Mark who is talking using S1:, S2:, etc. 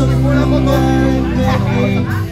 S1: Is this something